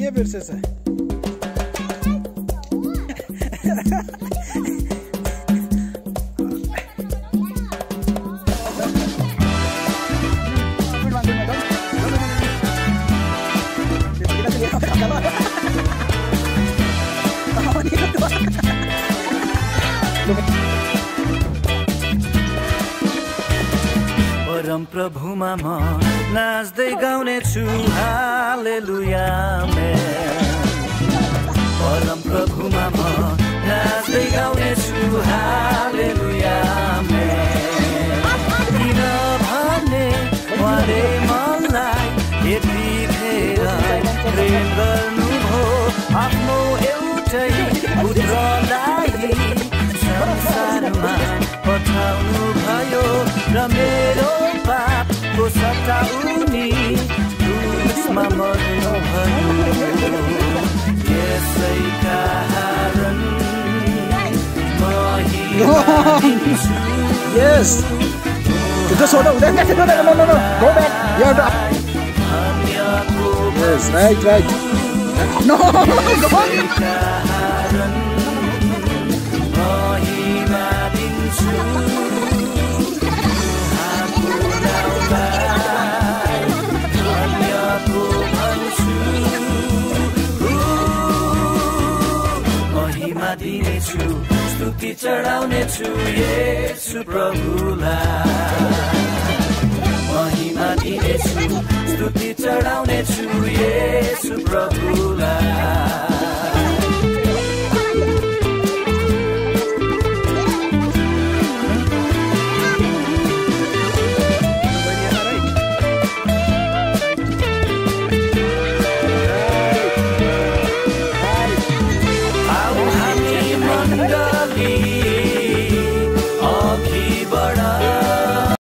के बिर्सेछ परम प्रभुमा म नाच्दै गाउने छु हालेलुया परम प्रभुमा म नाच्दै गाउने छु हालेलुया किनभने उहाँले मलाई यति धेरै प्रेम गर्नुभयो आफ्नो एउटै पुत्रलाई संसारमा पठाउनु भयो र मेरो पापको सट्टा उनी Yes. Just hold on. No, no, no, no, no. Go back. You have to. धन्यको Yes, right, right. No, go on. दिन्छु स्तुति चढाउनेछु येसु प्रभुलाई। महिमा दिनेछु स्तुति चढाउनेछु येसु प्रभुलाई।